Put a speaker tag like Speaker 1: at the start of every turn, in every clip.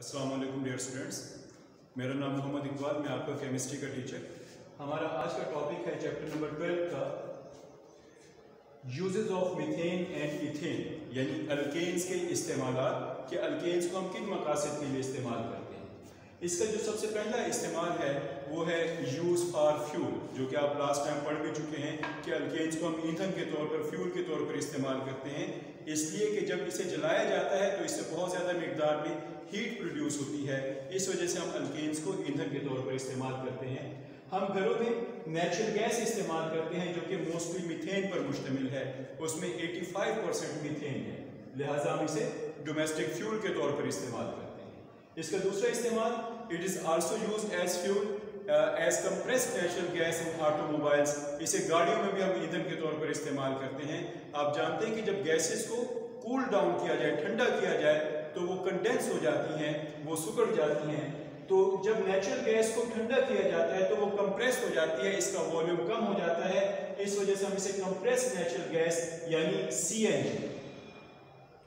Speaker 1: वालेकुम dear students मेरा नाम मोहम्मद इकबाल, मैं आपका केमिस्ट्री का टीचर हमारा आज का टॉपिक है चैप्टर नंबर ट्वेल्व का uses of methane and ethane यानी अल्केन्स के इस्तेमाल के अल्केन्स को हम किन मकासद के लिए इस्तेमाल करते हैं इसका जो सबसे पहला इस्तेमाल है, वो है यूज़ फॉर फ्यूल जो कि आप लास्ट टाइम पढ़ भी चुके हैं कि अल्केन्स को हम ईंधन के तौर पर फ्यूल के तौर पर इस्तेमाल करते हैं। इसलिए कि जब इसे जलाया जाता है तो इससे बहुत ज़्यादा मकदार में हीट प्रोड्यूस होती है। इस वजह से हम अल्केन्स को ईंधन के तौर पर इस्तेमाल करते हैं। हम घरों में नेचुरल गैस इस्तेमाल करते हैं, जो कि मोस्टली मिथेन पर मुश्तमिल है। उसमें 85 परसेंट मिथेन है। लिहाजा हम इसे डोमेस्टिक फ्यूल के तौर पर इस्तेमाल करते हैं। इसका दूसरा इस्तेमाल it is also use as fuel as compress natural gas in automobiles इसे गाड़ियों में भी हम ईंधन के तौर पर इस्तेमाल करते हैं। आप जानते हैं कि जब गैसेस को कूल डाउन किया जाए, ठंडा किया जाए तो वो कंडेंस हो जाती हैं, वो सुकड़ जाती हैं। तो जब नेचुरल गैस को ठंडा किया जाता है तो वो कंप्रेस हो जाती है, इसका वॉल्यूम कम हो जाता है। इस वजह से हम इसे कंप्रेस नेचुरल गैस यानी सीएनजी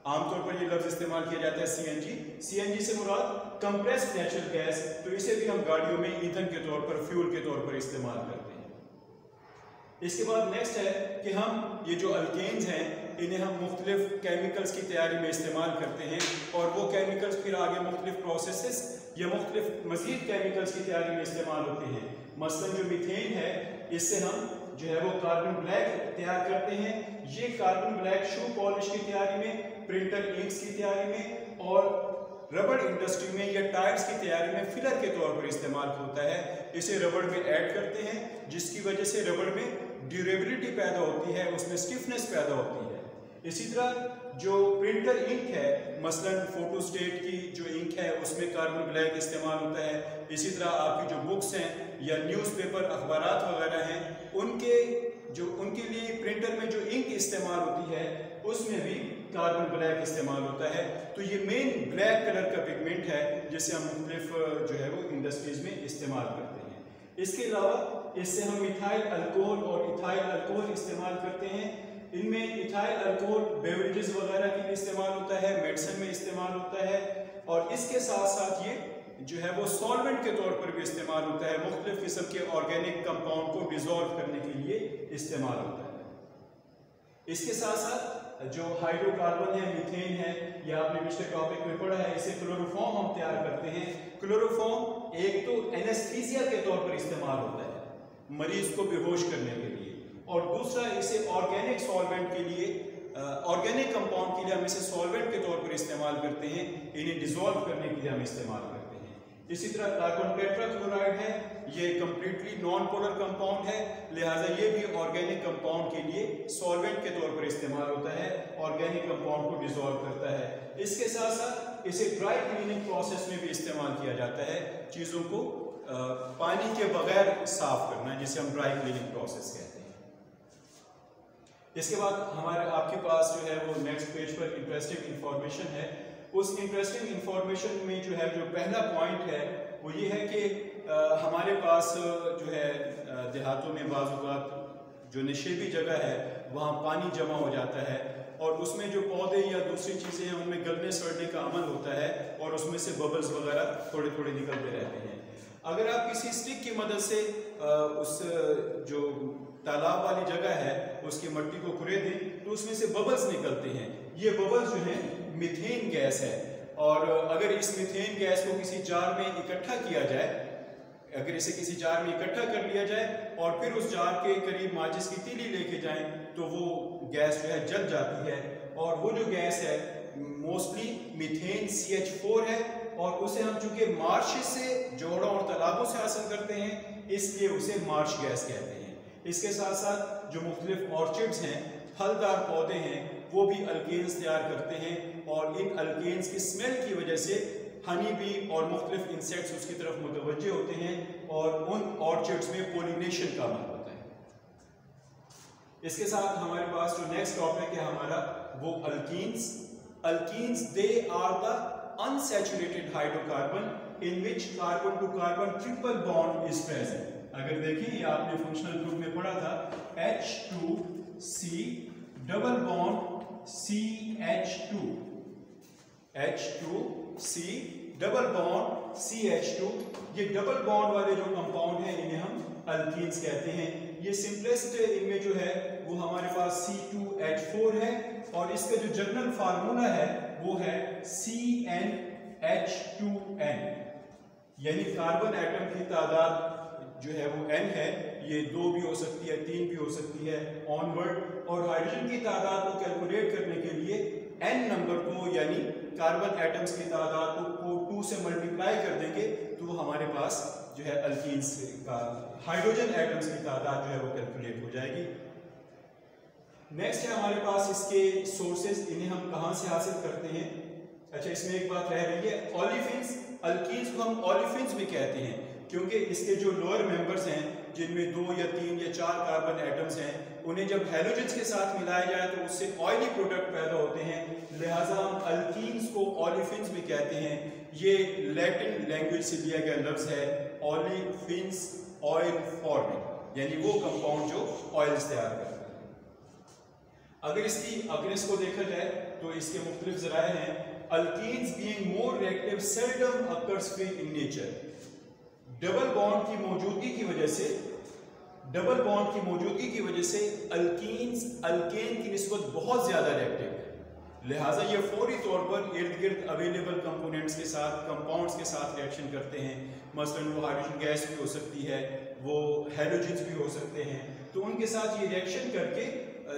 Speaker 1: आमतौर पर ये लफ्ज इस्तेमाल किया जाता है सीएनजी सीएनजी से मुराद कंप्रेस नेचुरल गैस तो इसे भी हम गाड़ियों में ईंधन के तौर पर फ्यूल के तौर पर इस्तेमाल करते हैं। इसके बाद नेक्स्ट है कि हम ये जो अल्केन्स हैं, इन्हें हम मुख्तलिफ़ केमिकल्स की तैयारी में इस्तेमाल करते हैं और वो केमिकल्स फिर आगे मुख्तलिफ़ प्रोसेस या मुख्तलिफ़ मजीद केमिकल्स की तैयारी में इस्तेमाल होते हैं। मसलन जो मिथेन है, इससे हम जो है वो कार्बन ब्लैक तैयार करते हैं। ये कार्बन ब्लैक शू पॉलिश की तैयारी में प्रिंटर इंक्स की तैयारी में और रबड़ इंडस्ट्री में या टायर्स की तैयारी में फिलर के तौर पर इस्तेमाल होता है। इसे रबड़ में ऐड करते हैं, जिसकी वजह से रबड़ में ड्यूरेबिलिटी पैदा होती है, उसमें स्टिफनेस पैदा होती है। इसी तरह जो प्रिंटर इंक है, मसलन फोटोस्टेट की जो इंक है, उसमें कार्बन ब्लैक इस्तेमाल होता है। इसी तरह आपकी जो बुक्स हैं या न्यूज़पेपर अखबार वगैरह हैं, उनके जो, उनके लिए प्रिंटर में जो इंक इस्तेमाल होती है, उसमें भी कार्बन ब्लैक इस्तेमाल होता है। तो ये मेन ब्लैक कलर का पिगमेंट है, जिसे हम मुख्तलिफ़, जो है वो इंडस्ट्रीज़ में इस्तेमाल करते हैं। इसके अलावा इससे हम मिथाइल अल्कोहल और इथाइल अल्कोहल इस्तेमाल करते हैं। इनमें इथाइल, अल्कोहल बेवरेजेस वगैरह के लिए इस्तेमाल होता है मेडिसिन में इस्तेमाल होता है। और इसके साथ साथ ये, जो है वो सॉल्वेंट के तौर पर भी इस्तेमाल होता है, मुख्तलिफ़ किस्म के ऑर्गेनिक कंपाउंड को डिजोल्व करने के लिए इस्तेमाल होता है। इसके साथ साथ जो हाइड्रोकार्बन है मीथेन है, या आपने पिछले टॉपिक में पढ़ा है, इसे क्लोरोफॉर्म हम तैयार करते हैं। क्लोरोफॉर्म एक तो एनेस्थीसिया के तौर पर इस्तेमाल होता है, मरीज़ को बेहोश करने के लिए। और दूसरा, इसे ऑर्गेनिक सॉल्वेंट के लिए ऑर्गेनिक कंपाउंड के लिए हम इसे सॉल्वेंट के तौर पर इस्तेमाल करते हैं, इन्हें डिजोल्व करने के लिए हम इस्तेमाल करते हैं। इसी तरह कार्बन टेट्राक्लोराइड है ये कम्प्लीटली नॉन पोलर कंपाउंड है, लिहाजा ये भी ऑर्गेनिक कंपाउंड के लिए सॉल्वेंट के तौर पर इस्तेमाल होता है ऑर्गेनिक कंपाउंड को डिजोल्व करता है। इसके साथ साथ इसे ड्राई क्लीनिंग प्रोसेस में भी इस्तेमाल किया जाता है, चीज़ों को पानी के बगैर साफ़ करना, जिसे हम ड्राई क्लीनिंग प्रोसेस कहते हैं। इसके बाद हमारे, आपके पास जो है वो नेक्स्ट पेज पर इंटरेस्टिंग इंफॉर्मेशन है। उस इंटरेस्टिंग इंफॉर्मेशन में जो है जो पहला पॉइंट है वो ये है कि आ, हमारे पास जो है देहातों में बाज़ात जो नशेबी जगह है वहाँ पानी जमा हो जाता है और उसमें जो पौधे या दूसरी चीज़ें हैं उनमें गलने सड़ने का अमल होता है और उसमें से बबल्स वगैरह थोड़े थोड़े निकलते रहते हैं। अगर आप किसी स्टिक की मदद से उस जो तालाब वाली जगह है उसकी मट्टी को खुरे दें तो उसमें से बबल्स निकलते हैं। ये बबल्स जो हैं मिथेन गैस है। और अगर इस मिथेन गैस को किसी जार में इकट्ठा किया जाए, अगर इसे किसी जार में इकट्ठा कर लिया जाए और फिर उस जार के करीब माचिस की तीली लेके जाएँ तो वो गैस जो है जल जाती है। और वो जो गैस है, mostly methane C H four है और उसे हम चूँकि मार्श से जोड़ों और तालाबों से हासिल करते हैं, इसलिए उसे मार्श गैस कहते हैं। इसके साथ साथ जो मुख्तलिफ़ ऑर्चिड्स हैं, फलदार पौधे हैं वो भी अल्केन्स तैयार करते हैं और इन अल्केन्स की स्मेल की वजह से हनी बी और मुख्तलिफ़ इंसेक्ट्स उसकी तरफ़ मुतवजह होते हैं और उन ऑर्चिड्स में पोलिनेशन का अमल होता है। इसके साथ हमारे पास जो नेक्स्ट टॉपिक है हमारा वो alkenes alkenes they are the unsaturated hydrocarbon in which carbon to carbon triple bond is present अगर देखिए ये आपने फंक्शनल ग्रुप में पढ़ा था H two C double bond C H two H two C double bond C H two ये double bond वाले जो कंपाउंड हैं, इन्हें हम अल्कीन्स कहते हैं। ये सिंपलेस्ट इनमें जो है, वो हमारे पास सी टू एच फोर है और इसका जो जनरल फार्मूला है, वो है C n H two n यानी कार्बन एटम की तादाद जो है वो एन है, ये दो भी हो सकती है, तीन भी हो सकती है ऑनवर्ड और हाइड्रोजन की तादाद को कैलकुलेट करने के लिए एन नंबर को, यानी कार्बन एटम्स की तादाद को टू से मल्टीप्लाई कर देंगे तो हमारे पास जो है अल्कीन्स का हाइड्रोजन एटम्स की तादाद जो है वो कैलकुलेट हो जाएगी. नेक्स्ट है हमारे पास इसके सोर्सेज इन्हें हम कहाँ से हासिल करते हैं? अच्छा इसमें एक बात रह रही है अल्कीन्स को हम ऑलिफिन्स भी कहते हैं। क्योंकि इसके जो लोअर मेंबर्स हैं, जिनमें दो या तीन या चार कार्बन एटम्स हैं, उन्हें जब हेलोजेंस के साथ मिलाया जाए तो उससे ऑयली प्रोडक्ट पैदा होते हैं। लिहाजा हम अल्कीन्स को ऑलिफिन्स भी कहते हैं। ये लैटिन लैंग्वेज से लिया गया लफ्ज है ऑलिफिन्स ऑयल फॉर्मिंग यानी वो कंपाउंड जो ऑयल्स तैयार करते हैं। अगर इसकी अगर को देखा जाए तो इसके मुख्तलिफ़ जराए हैं। Alkenes being more reactive seldom occurs free in nature double bond की मौजूदगी की वजह से डबल बॉन्ड की मौजूदगी की वजह से अल्कीन्स अल्केन की नस्बत बहुत ज़्यादा रिएक्टिव है। लिहाजा ये फौरी तौर पर इर्द गिर्द अवेलेबल कंपोनेंट्स के साथ कंपाउंड्स के साथ रिएक्शन करते हैं। मसलन वो हाइड्रोजन गैस भी हो सकती है वो हेलोजेंस भी हो सकते हैं तो उनके साथ ये रिएक्शन करके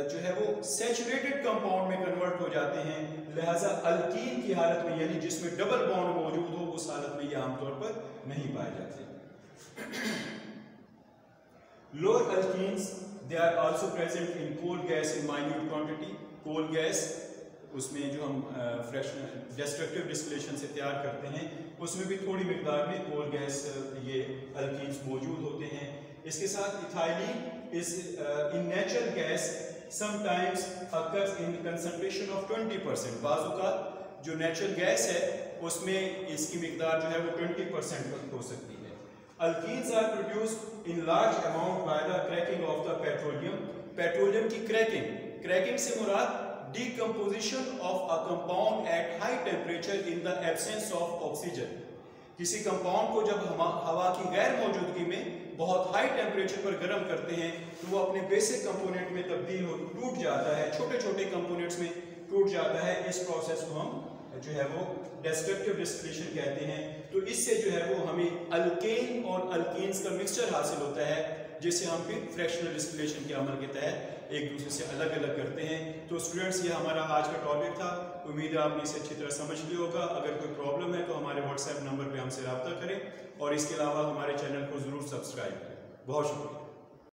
Speaker 1: जो है वो सेचुरेटेड कंपाउंड में कन्वर्ट हो जाते हैं लिहाजा अल्कीन की हालत में यानी जिसमें डबल बॉन्ड मौजूद हो उस हालत में ये आमतौर पर नहीं पाए जाते Lower alkenes, they are also present in coal gas in minute quantity. Coal gas उसमें जो हम फ्रेश डिस्ट्रक्टिव डिस्टिलेशन से तैयार करते हैं, उसमें भी थोड़ी मकदार में कोल गैस ये अल्कीन्स मौजूद होते हैं। इसके साथ ethylene is in natural gas sometimes occurs in concentration of 20 percent बाजू जो नेचुरल गैस है, उसमें इसकी मकदार जो है वो 20 परसेंट तक हो सकती है। Alkenes are produced in large amount by the cracking of the petroleum Petroleum की क्रैकिंग क्रैकिंग से मुराद decomposition of a compound at high temperature in the absence of oxygen. किसी कंपाउंड को जब हम हवा की गैर मौजूदगी में बहुत हाई टेम्परेचर पर गर्म करते हैं तो वो अपने बेसिक कंपोनेंट में तब्दील हो टूट जाता है छोटे छोटे कंपोनेंट्स में टूट जाता है। इस प्रोसेस को हम जो है वो डेस्ट्रक्टिव डिस्टिलेशन कहते हैं। तो इससे जो है वो हमें अल्केन और अल्केन्स का मिक्सचर हासिल होता है। जिसे हम फिर फ्रैक्शनल डिस्प्लेशन के अमल के तहत एक दूसरे से अलग अलग करते हैं। तो स्टूडेंट्स ये हमारा आज का टॉपिक था। उम्मीद है आपने इसे अच्छी तरह समझ लिया होगा। अगर कोई प्रॉब्लम है तो हमारे व्हाट्सएप नंबर पर हमसे रब्ता करें और इसके अलावा हमारे चैनल को ज़रूर सब्सक्राइब करें। बहुत शुक्रिया।